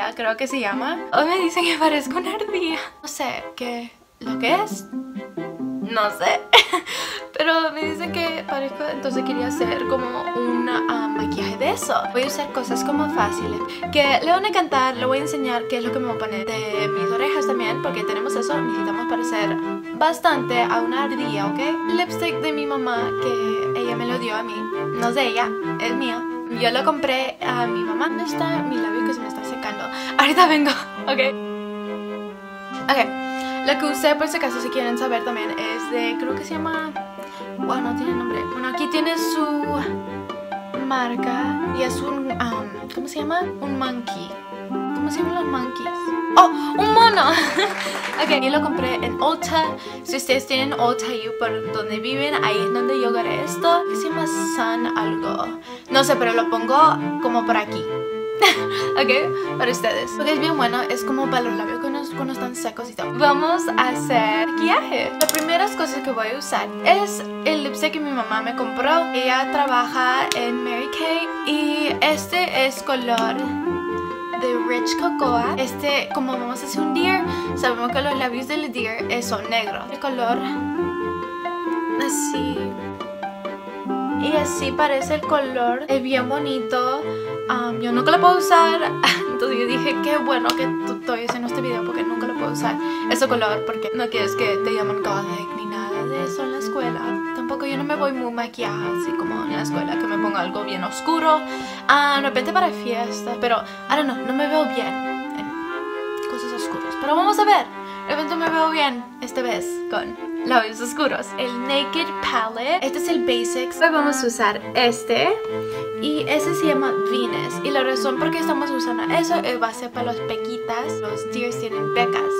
ardilla, creo que se llama. Hoy me dicen que parezco una ardilla. No sé qué lo que es. No sé. Pero me dicen que parezco, entonces quería hacer como un ah, maquillaje de eso. Voy a usar cosas como fáciles. Que le van a encantar, le voy a enseñar qué es lo que me voy a poner de mis orejas también. Porque tenemos eso, necesitamos parecer bastante a una ardilla, ¿ok? Lipstick de mi mamá que ella me lo dio a mí. No es de ella, es mío. Yo lo compré a mi mamá. ¿Dónde está mi labio que se me está? Ahorita vengo, ¿ok? Ok. Lo que usé, por si acaso, si quieren saber también, es de, creo que se llama... Bueno, no tiene nombre. Bueno, aquí tiene su marca y es un... Um, ¿Cómo se llama? Un monkey. ¿Cómo se llaman los monkeys? ¡Oh! ¡Un mono! ok, yo lo compré en Ulta. Si ustedes tienen Ulta ahí por donde viven, ahí es donde yo agarré esto. ¿Qué se llama Sun algo? No sé, pero lo pongo como por aquí. ok, para ustedes. Lo que es bien bueno es como para los labios cuando, cuando están secos y todo. Vamos a hacer maquillaje. Las primeras cosas que voy a usar es el lipstick que mi mamá me compró. Ella trabaja en Mary Kay y este es color de Rich Cocoa. Este, como vamos a hacer un deer, sabemos que los labios del deer son negros. El color así y así parece el color, es bien bonito um, yo nunca lo puedo usar. Entonces yo dije qué bueno que estoy haciendo este video porque nunca lo puedo usar ese color porque no quieres que te llamen gothic ni nada de eso en la escuela. Tampoco yo no me voy muy maquillada así como en la escuela que me ponga algo bien oscuro. Ah, de repente para fiesta pero ahora no, no me veo bien en cosas oscuras. Pero vamos a ver de repente me veo bien esta vez con labios oscuros. El Naked Palette, este es el Basics. Hoy vamos a usar este y ese se llama Venus. Y la razón por qué estamos usando eso es base para los pequitas. Los deers tienen pecas.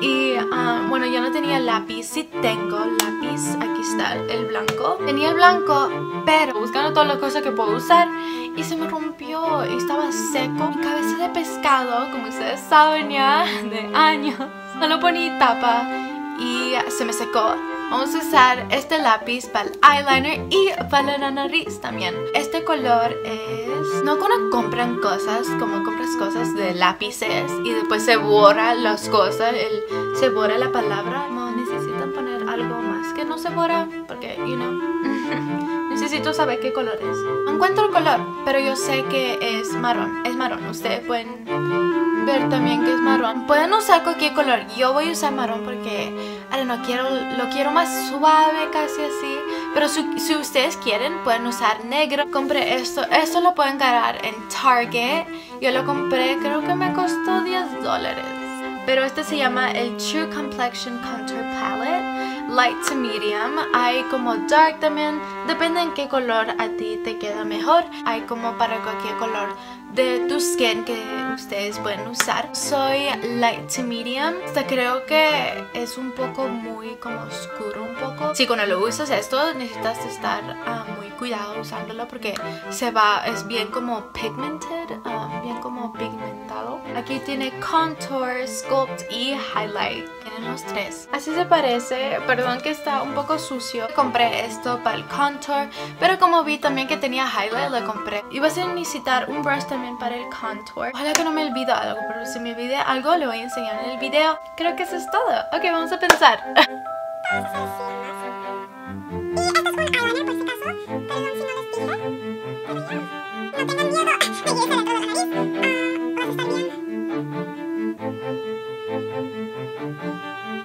Y ah, bueno, yo no tenía lápiz, sí tengo lápiz, aquí está el blanco. Tenía el blanco, pero buscando todas las cosas que puedo usar y se me rompió y estaba seco. Mi cabeza de pescado, como ustedes saben ya, de años. No lo ponía tapa y se me secó. Vamos a usar este lápiz para el eyeliner y para la nariz también. Este color es... No cuando compran cosas, como compras cosas de lápices y después se borra las cosas, el, se borra la palabra. No necesitan poner algo más que no se borra porque, you know, necesito saber qué color es. No encuentro el color, pero yo sé que es marrón. Es marrón, ustedes pueden ver también que es marrón. Pueden usar cualquier color. Yo voy a usar marrón porque ahora no quiero, lo quiero más suave, casi así. Pero si, ustedes quieren, pueden usar negro. Compré esto. Esto lo pueden ganar en Target. Yo lo compré, creo que me costó 10 dólares. Pero este se llama el True Complexion Contour Palette light to medium, hay como dark también, depende en qué color a ti te queda mejor, hay como para cualquier color de tu skin que ustedes pueden usar. Soy light to medium, hasta creo que es un poco muy como oscuro un poco. Si cuando lo usas esto necesitas estar ah, muy cuidado usándolo porque se va, es bien como pigmented, ah, bien como pigmentado. Aquí tiene contour, sculpt y highlight, tienen los tres. Así se parece, perdón que está un poco sucio. Compré esto para el contour, pero como vi también que tenía highlight, lo compré. Y vas a necesitar un brush también para el contour. Ojalá que no me olvide algo, pero si me olvide algo le voy a enseñar en el video. Creo que eso es todo. Ok, vamos a pensar.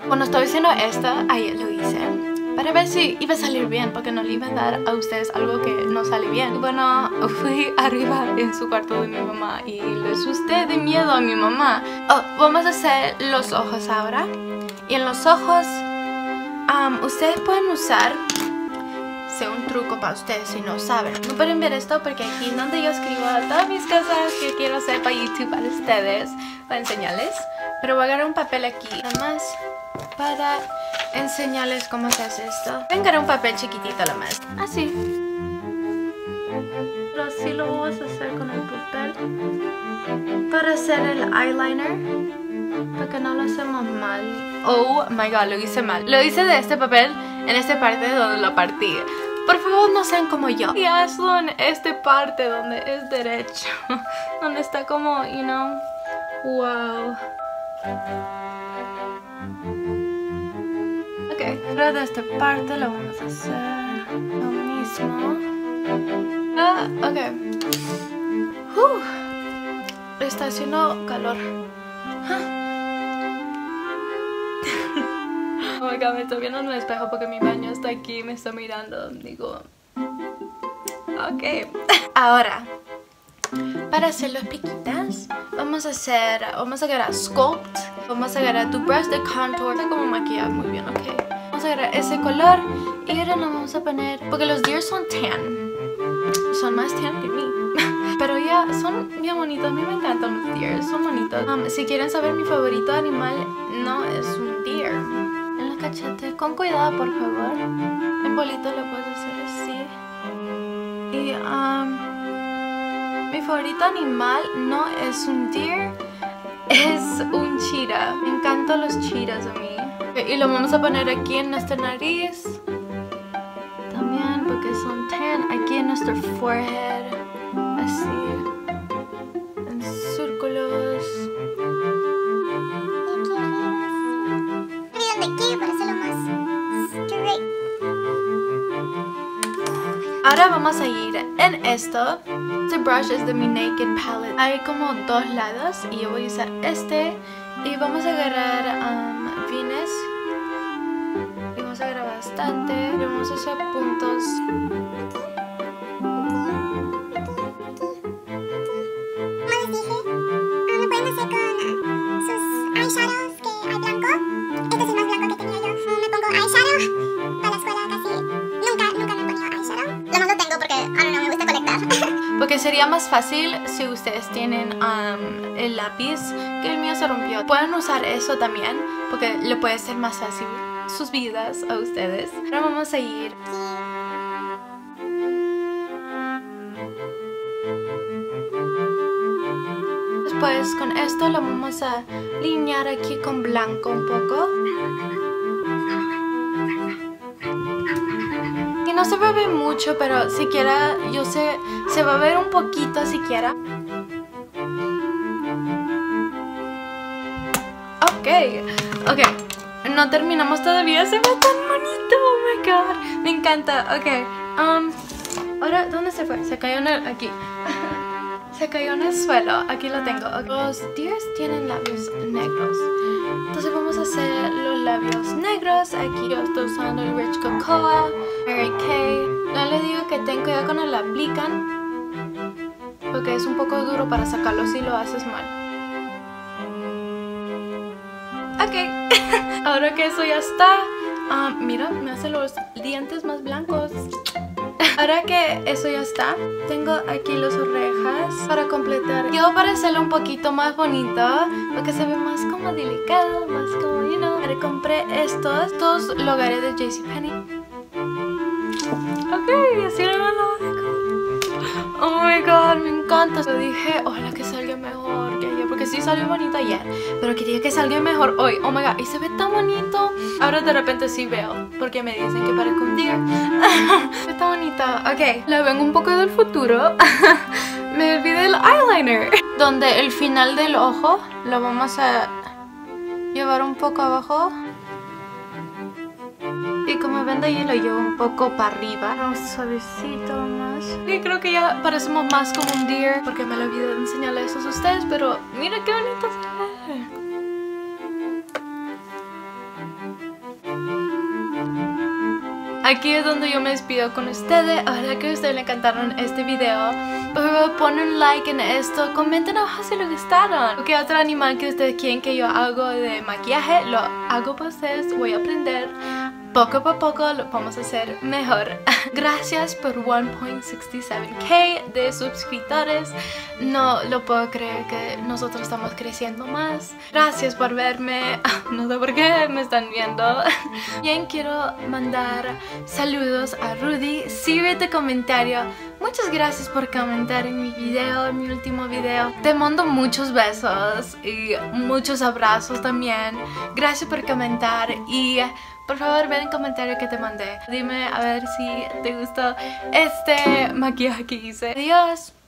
Cuando estaba haciendo esto, ahí lo hice para ver si iba a salir bien porque no le iba a dar a ustedes algo que no sale bien. Bueno, fui arriba en su cuarto de mi mamá y le asusté de miedo a mi mamá. Oh, vamos a hacer los ojos ahora. Y en los ojos, ustedes pueden usar un truco para ustedes si no saben. No pueden ver esto porque aquí donde yo escribo todas mis cosas que quiero hacer para YouTube para ustedes, para enseñarles. Pero voy a agarrar un papel aquí, nada más para enseñarles cómo se hace esto. Venga, un papel chiquitito la más. Así. Pero así lo vamos a hacer con el papel. Para hacer el eyeliner. Para que no lo hacemos mal. Oh my god, lo hice mal. Lo hice de este papel en esta parte donde lo partí. Por favor no sean como yo. Y hazlo en esta parte donde es derecho. donde está como, you know, Wow. Ahora de esta parte lo vamos a hacer lo mismo. Ah, ok. Uh, está haciendo calor. oh my god, me estoy viendo en el espejo porque mi baño está aquí, me está mirando. Digo, ok. Ahora, para hacer las piquitas, vamos a hacer, vamos a agarrar Sculpt, vamos a agarrar tu brush de contour, como maquillar muy bien, ok. Vamos a agarrar ese color y ahora nos vamos a poner, porque los deer son tan, son más tan que mí. Pero ya son bien bonitos, a mí me encantan los deer, son bonitos. Um, si quieren saber mi favorito animal, no es un deer. En los cachetes, con cuidado por favor. En bolito lo puedes hacer así. Y um, mi favorito animal no es un deer, es un chira. Me encantan los chiras a mí. Y lo vamos a poner aquí en nuestra nariz. También porque son tan aquí en nuestro forehead. Así. En círculos. Ahora vamos a ir en esto. Este brush es de mi Naked Palette. Hay como dos lados y yo voy a usar este. Y vamos a agarrar um, agarrar bastante. Y vamos a hacer puntos. Porque sería más fácil si ustedes tienen um, el lápiz que el mío se rompió. Pueden usar eso también porque le puede ser más fácil sus vidas a ustedes. Ahora vamos a ir... Después con esto lo vamos a linear aquí con blanco un poco. no se va a ver mucho, pero siquiera, yo sé, se va a ver un poquito siquiera. Ok, ok. No terminamos todavía, se ve tan bonito, oh my god. Me encanta, ok. Um, ahora, ¿dónde se fue? Se cayó en el, aquí. se cayó en el suelo, aquí lo tengo. Los deers tienen labios negros. Entonces vamos a hacer los labios negros. Aquí yo estoy usando el Rich Cocoa, Mary Kay. No les digo que ten cuidado cuando lo aplican. Porque es un poco duro para sacarlo si lo haces mal. Ok. Ahora que eso ya está. Ah, mira, me hace los dientes más blancos. Ahora que eso ya está, tengo aquí las orejas para completar. Quiero parecerlo un poquito más bonito, porque se ve más como delicado, más como, you know. Ahora compré estos, estos lugares de JCPenney. Ok, así lo Oh my god, me encanta. Yo dije, ojalá que salga sí salió bonito ayer, pero quería que salga mejor hoy. Oh my god, y se ve tan bonito. Ahora de repente sí veo, porque me dicen que parezco un día. Está bonita. Ok, la vengo un poco del futuro. me olvidé el eyeliner. Donde el final del ojo lo vamos a llevar un poco abajo. Y como ven de ahí lo llevo un poco para arriba, un suavecito más. Y creo que ya parecemos más como un deer porque me lo olvidé de enseñarles a ustedes, pero mira qué bonito se ve. Aquí es donde yo me despido con ustedes. Ahora que a ustedes le encantaron este video, por favor ponen un like en esto. Comenten abajo si les gustaron. ¿Qué otro animal que ustedes quieren que yo haga de maquillaje? Lo hago para ustedes. Voy a aprender poco a poco lo vamos a hacer mejor. Gracias por 1.67k de suscriptores. No lo puedo creer que nosotros estamos creciendo más. Gracias por verme. No sé por qué me están viendo. Bien, quiero mandar saludos a Rudy. Síguete comentario. Muchas gracias por comentar en mi video, en mi último video. Te mando muchos besos y muchos abrazos también. Gracias por comentar y por favor ven en comentario que te mandé. Dime a ver si te gustó este maquillaje que hice. Adiós.